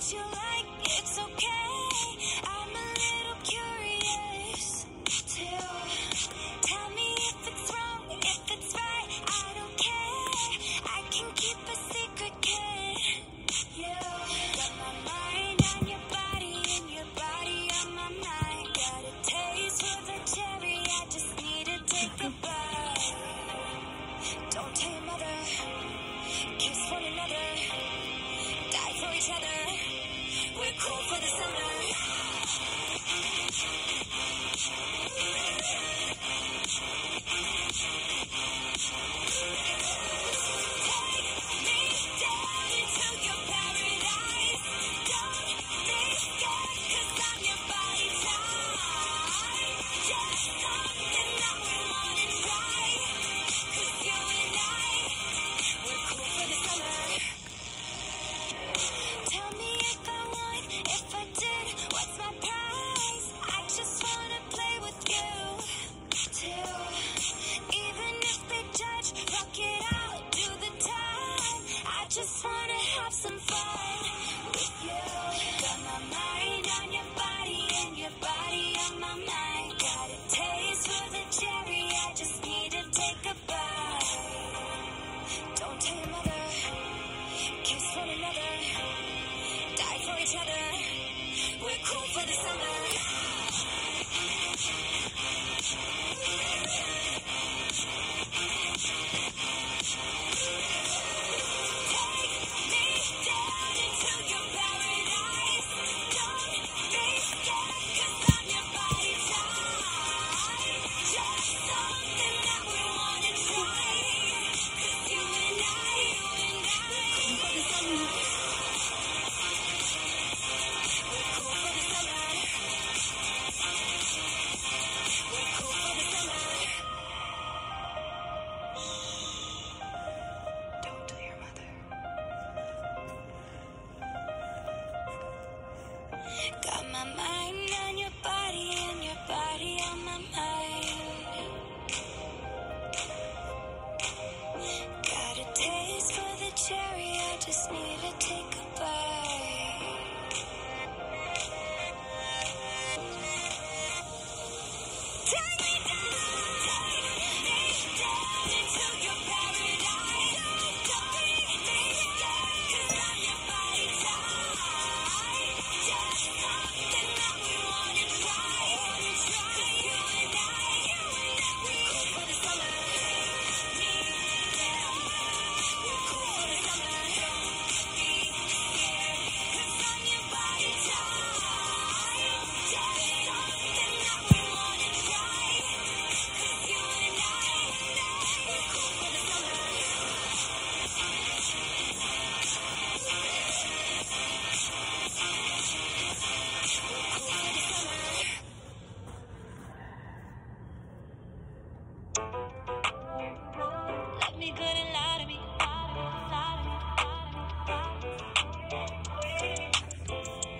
what you like, it's okay. I'm a little curious too. Tell me if it's wrong, if it's right, I don't care. I can keep a secret. You got my mind on your body, and your body on my mind. Got a taste for the cherry, I just need to take a bite. Don't tell your mother, kiss one another, die for each other. Cool for the summer. We're cool for the summer. Got my mind. me good and loud.